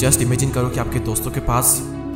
Just imagine करो कि आपके दोस्तों के पास,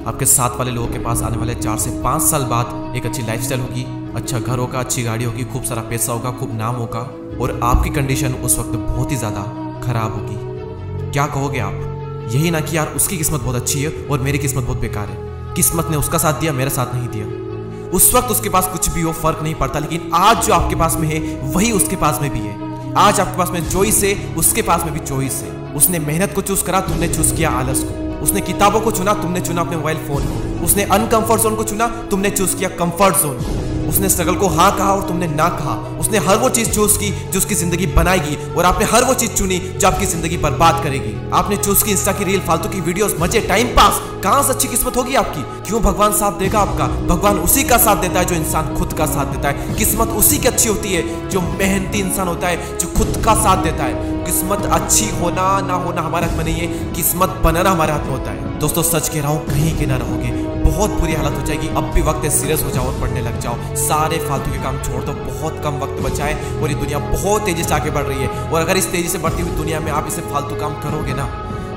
आपके साथ वाले लोगों के पास आने वाले चार से पाँच साल बाद एक अच्छी लाइफस्टाइल होगी अच्छा घर होगा, अच्छी गाड़ी होगी, खूब सारा पैसा होगा, खूब नाम होगा और आपकी कंडीशन उस वक्त बहुत ही ज़्यादा खराब होगी। क्या कहोगे आप? यही ना कि यार उसकी किस्मत बहुत अच्छी है और मेरी किस्मत बहुत बेकार है। किस्मत ने उसका साथ दिया, मेरा साथ नहीं दिया। उस वक्त उसके पास कुछ भी हो, फ़र्क नहीं पड़ता, लेकिन आज जो आपके पास में है, वही उसके पास में भी है। आज आपके पास में चॉइस है उसके पास में भी चॉइस है उसने मेहनत को चूज़ करा, तुमने चूज़ किया आलस को। उसने किताबों को चुना, तुमने चुना अपने मोबाइल फ़ोन को। उसने अनकंफर्ट जोन को चुना, तुमने चूज़ किया कंफर्ट जोन को। उसने स्ट्रगल को हाँ कहा और तुमने ना कहा। उसने हर वो चीज़ चूज़ की जो उसकी ज़िंदगी बनाएगी और आपने हर वो चीज़ चुनी जो आपकी ज़िंदगी बर्बाद करेगी। आपने चूज़ की इंस्टा की रील फालतू की वीडियोस मज़े टाइम पास कहाँ से अच्छी किस्मत होगी आपकी? क्यों भगवान साथ देगा आपका? भगवान उसी का साथ देता है जो इंसान खुद का साथ देता है। किस्मत उसी की अच्छी होती है जो मेहनती इंसान होता है, जो खुद का साथ देता है। किस्मत अच्छी होना ना होना हमारे हाथ में नहीं है। किस्मत बनाना हमारे हाथ में होता है। दोस्तों, सच कह रहा हूँ, कहीं के ना रहोगे। बहुत बुरी हालत हो जाएगी। अब भी वक्त है सीरियस हो जाओ और पढ़ने लग जाओ। सारे फालतू के काम छोड़ दो, बहुत कम वक्त बचा है और ये दुनिया बहुत तेज़ी से आगे बढ़ रही है। और अगर इस तेज़ी से बढ़ती हुई दुनिया में आप इसे फालतू काम करोगे ना,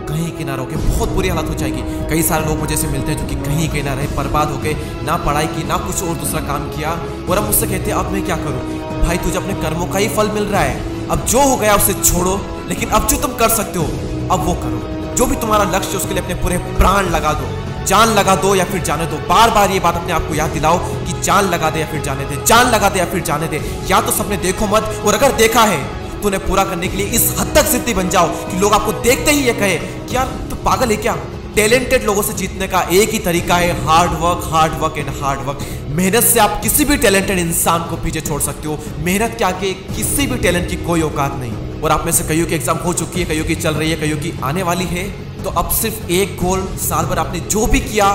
कहीं के ना बहुत बुरी हालत हो जाएगी। कई सारे लोग मुझे से मिलते हैं जो कि कहीं के ना रहे, बर्बाद हो गए, ना पढ़ाई की, ना कुछ और दूसरा काम किया। और अब मुझसे कहते हैं, अब मैं क्या करूँ? भाई, तुझे अपने कर्मों का ही फल मिल रहा है। अब जो हो गया उसे छोड़ो, लेकिन अब जो तुम कर सकते हो, अब वो करो। जो भी तुम्हारा लक्ष्य उसके लिए अपने पूरे प्राण लगा दो। जान लगा दो या फिर जाने दो। बार बार ये बात अपने आप को याद दिलाओ कि जान लगा दे या फिर जाने दे। जान लगा दे या फिर जाने दे। या तो सपने देखो मत और अगर देखा है तो उन्हें पूरा करने के लिए इस हद तक जिद्दी बन जाओ कि लोग आपको देखते ही ये कहे, कि यार तो पागल है क्या? टैलेंटेड लोगों से जीतने का एक ही तरीका है hard work hard work and hard work मेहनत से आप किसी भी टैलेंटेड इंसान को पीछे छोड़ सकते हो। मेहनत के आगे किसी भी टैलेंट की कोई औकात नहीं। और आप में से कईयों की एग्ज़ाम हो चुकी है, कईयों की चल रही है, कईयों की आने वाली है। तो अब सिर्फ़ एक गोल साल भर आपने जो भी किया,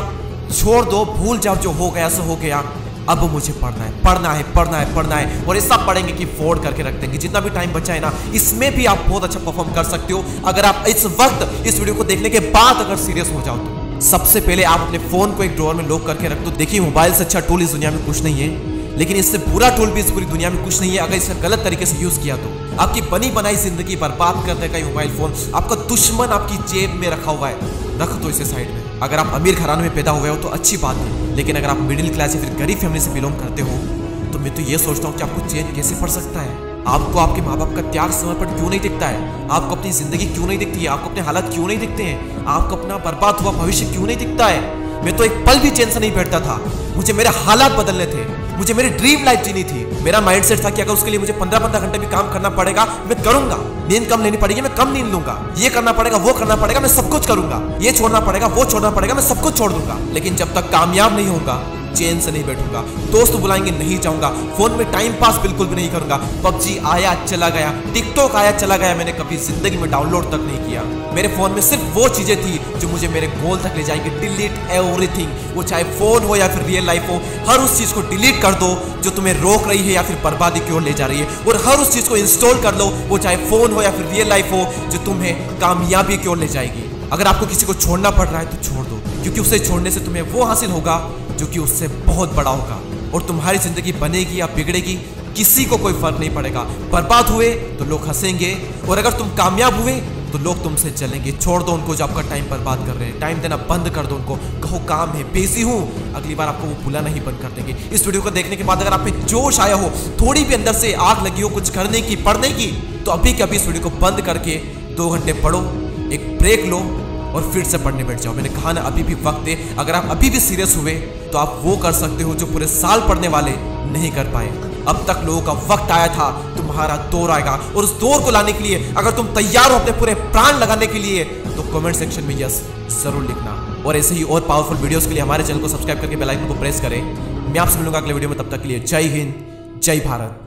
छोड़ दो, भूल जाओ, जो हो गया, सो हो गया। अब मुझे पढ़ना है पढ़ना है पढ़ना है पढ़ना है। और ऐसा पढ़ेंगे कि फोर्ड करके रख देंगे। जितना भी टाइम बचा है ना, इसमें भी आप बहुत अच्छा परफॉर्म कर सकते हो। अगर आप इस वक्त, इस वीडियो को देखने के बाद अगर सीरियस हो जाओ तो। सबसे पहले आप अपने फ़ोन को एक ड्रॉर में लॉक करके रख दो। देखिए मोबाइल से अच्छा टूल इस दुनिया में कुछ नहीं है। लेकिन इससे बुरा टूल भी इस पूरी दुनिया में कुछ नहीं है। अगर इसका गलत तरीके से यूज़ किया तो। आपकी बनी बनाई ज़िंदगी बर्बाद कर देगा ये मोबाइल फ़ोन आपका दुश्मन आपकी जेब में रखा हुआ है। रख दो इसे साइड में। अगर आप अमीर घराने में पैदा हुए हो तो अच्छी बात है। लेकिन अगर आप मिडिल क्लास या फिर गरीब फैमिली से बिलोंग करते हो तो मैं तो ये सोचता हूँ कि आपको चेंज कैसे पड़ सकता है? आपको आपके माँ बाप का त्याग समर्पण क्यों नहीं दिखता है? आपको अपनी ज़िंदगी क्यों नहीं दिखती है? आपको अपने हालात क्यों नहीं दिखते हैं? आपको अपना बर्बाद हुआ भविष्य क्यों नहीं दिखता है? मैं तो एक पल भी चैन से नहीं बैठता था। मुझे मेरे हालात बदलने थे। मुझे मेरी ड्रीम लाइफ जीनी थी। मेरा माइंडसेट था कि अगर उसके लिए मुझे पंद्रह पंद्रह घंटे भी काम करना पड़ेगा, मैं करूँगा। नींद कम लेनी पड़ेगी, मैं कम नींद लूँगा। ये करना पड़ेगा, वो करना पड़ेगा, मैं सब कुछ करूँगा। ये छोड़ना पड़ेगा, वो छोड़ना पड़ेगा, मैं सब कुछ छोड़ दूँगा। लेकिन जब तक कामयाब नहीं होगा चैन से नहीं बैठूँगा। दोस्त बुलाएँगे, नहीं जाऊँगा। फ़ोन में टाइम पास बिल्कुल भी नहीं करूँगा। पबजी आया, चला गया। टिकटॉक आया, चला गया। मैंने कभी ज़िंदगी में डाउनलोड तक नहीं किया। मेरे फ़ोन में सिर्फ़ वो चीज़ें थी जो मुझे मेरे गोल तक ले जाएँगे। डिलीट एवरीथिंग वो चाहे फ़ोन हो या फिर रियल लाइफ हो, हर उस चीज़ को डिलीट कर दो जो तुम्हें रोक रही है या फिर बर्बादी की ओर ले जा रही है। और हर उस चीज़ को इंस्टॉल कर लो, वो चाहे फ़ोन हो या फिर रियल लाइफ हो, जो तुम्हें कामयाबी की ओर ले जाएगी। अगर आपको किसी को छोड़ना पड़ रहा है तो छोड़ दो, क्योंकि उसे छोड़ने से तुम्हें वो हासिल होगा जो कि उससे बहुत बड़ा होगा और तुम्हारी ज़िंदगी बनेगी या बिगड़ेगी, किसी को कोई फ़र्क नहीं पड़ेगा। बर्बाद हुए तो लोग हंसेंगे और अगर तुम कामयाब हुए तो लोग तुमसे चलेंगे छोड़ दो उनको जो आपका टाइम बर्बाद कर रहे हैं। टाइम देना बंद कर दो उनको। कहो, काम है बेसी हूँ। अगली बार आपको वो बुलाना ही बंद कर देंगे। इस वीडियो को देखने के बाद अगर आप जोश आया हो, थोड़ी भी अंदर से आग लगी हो, कुछ करने की, पढ़ने की तो अभी के अभी इस वीडियो को बंद करके दो घंटे पढ़ो, एक ब्रेक लो और फिर से पढ़ने बैठ जाओ। मैंने कहा ना, अभी भी वक्त है। अगर आप अभी भी सीरियस हुए तो आप वो कर सकते हो जो पूरे साल पढ़ने वाले नहीं कर पाए। अब तक लोगों का वक्त आया था, तुम्हारा दौर आएगा। और उस दौर को लाने के लिए, अगर तुम तैयार हो अपने पूरे प्राण लगाने के लिए तो कमेंट सेक्शन में यस ज़रूर लिखना। और ऐसे ही और पावरफुल वीडियोस के लिए हमारे चैनल को सब्सक्राइब करके बेल आइकन को प्रेस करें। मैं आपसे मिलूँगा अगले वीडियो में तब तक के लिए जय हिंद, जय भारत।